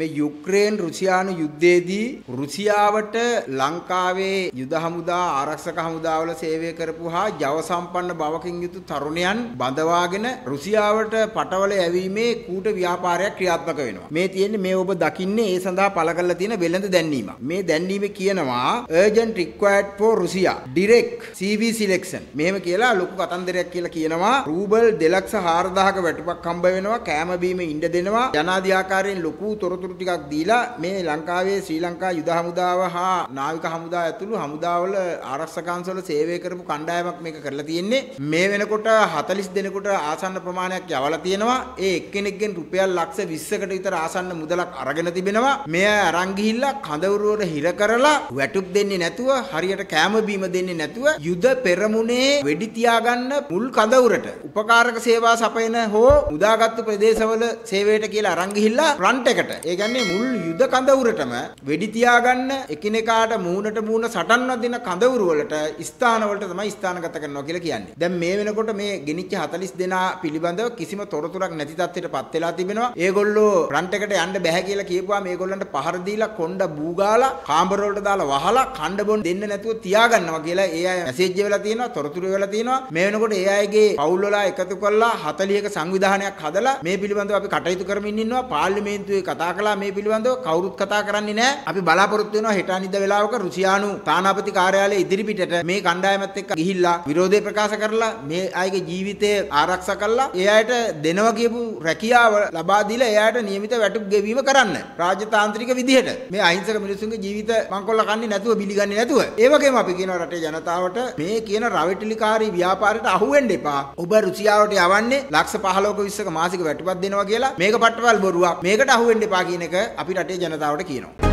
මේ යුක්‍රේන් රුසියානු යුද්ධයේදී රුසියාවට ලංකාවේ යුද හමුදා ආරක්ෂක හමුදාවල සේවය කරපු හා ජව සම්පන්න බවකින් යුතු තරුණයන් බඳවාගෙන රුසියාවට පටවල යැවීමේ කූට ව්‍යාපාරයක් ක්‍රියාත්මක වෙනවා. මේ තියෙන්නේ මේ ඔබ දකින්නේ ඒ සඳහා පළ කරලා තියෙන වෙළඳ දැන්වීම. මේ දැන්වීමේ කියනවා urgent required for Russia direct CV selection. මෙහෙම කියලා ලොකු කතන්දරයක් කියලා කියනවා රූබල් 2400ක වැටුපක් හම්බ වෙනවා කෑම බීම ඉන්න දෙනවා යනාදී ආකාරයෙන් ලොකු තොරතුරු ටිකක් දීලා මේ ලංකාවේ ශ්‍රී ලංකා යුද හමුදාව හා නාවික හමුදාව ඇතුළු හමුදාවල ආරක්ෂකාංශවල සේවය කරපු කණ්ඩායමක් මේක කරලා තියෙන්නේ. මේ වෙනකොට 40 දෙනෙකුට ආසන්න ප්‍රමාණයක් යවලා තියෙනවා. ඒ එක්කෙනෙක්ගෙන් රුපියල් ලක්ෂ 20කට විතර ආසන්න මුදලක් අරගෙන තිබෙනවා. මෙය අරන් ගිහිල්ලා කඳවුරු වල හිර කරලා වැටුප් දෙන්නේ නැතුව හරියට කෑම බීම දෙන්නේ නැතුව යුද පෙරමුණේ වෙඩි තියාගන්න මුල් කඳවුරට උපකාරක සේවා සපයන හෝ මුදාගත්තු ප්‍රදේශවල සේවයට කියලා අරන් ගිහිල්ලා ෆ්‍රන්ට් එකට. ඒ කියන්නේ මුල් යුද කඳවුරටම වෙඩි තියාගන්න එකිනෙකාට මූණට මූණ සටන්ව දෙන කඳවුරු වලට ස්ථාන වලට තමයි ස්ථානගත කරනවා කියලා කියන්නේ. දැන් මේ වෙනකොට මේ ගෙනිච්ච 40 දෙනා පිළිබඳව කිසිම තොරතුරක් නැති තත්ත්වයටපත් වෙලා තිබෙනවා. ඒගොල්ලෝ ෆ්‍රන්ට් එකට යන්න බැහැ කියලා කියපුවා මේගොල්ලන්ට පහර දීලා කොණ්ඩ බූගාලා කාමර වලට දාලා වහලා කණ්ඩ බොන් දෙන්න නැතුව තියාගන්නවා කියලා ඒ අය මැසේජ් වෙලා තියෙනවා තොරතුරු වෙලා තියෙනවා. මේ වෙනකොට ඒ අයගේ පවුල් වල එකතු කරලා 40ක සංවිධානයක් හදලා මේ පිළිබඳව අපි කටයුතු කරමින් ඉන්නවා. පාර්ලිමේන්තුවේ කතා කළා මේ පිළිබඳව කවුරුත් කතා කරන්නේ නැහැ. අපි බලාපොරොත්තු වෙනවා හෙට අනිද්දා වෙලාවක රුසියානු තානාපති කාර්යාලයේ ඉදිරිපිටට මේ කණ්ඩායමත් එක්ක ගිහිල්ලා විරෝධය ප්‍රකාශ කරලා මේ අයගේ ජීවිතය ආරක්ෂා කරලා ඒ අයට දෙනවා කියපු රැකියාව ලබා දීලා ඒ අයට නියමිත වැටුප් ගෙවීම කරන්න. රාජ්‍යතාන්ත්‍රික විදිහට මේ අහිංසක මිනිසුන්ගේ ජීවිත මංකොල්ල කන්නේ නැතුව බිලිගන්නේ නැතුව. ඒ වගේම අපි කියනවා රටේ ජනතාවට මේ කියන රවෙටිලිකාරී ව්‍යාපාරයට අහු වෙන්න එපා. ඔබ රුසියාවට යවන්නේ ලක්ෂ 15ක 20ක මාසික වැටුපක් දෙනවා කියලා මේක පට්ටවල් බොරුවක්. මේකට අහු වෙන්න එපා කියන එක අපි රටේ ජනතාවට කියනවා.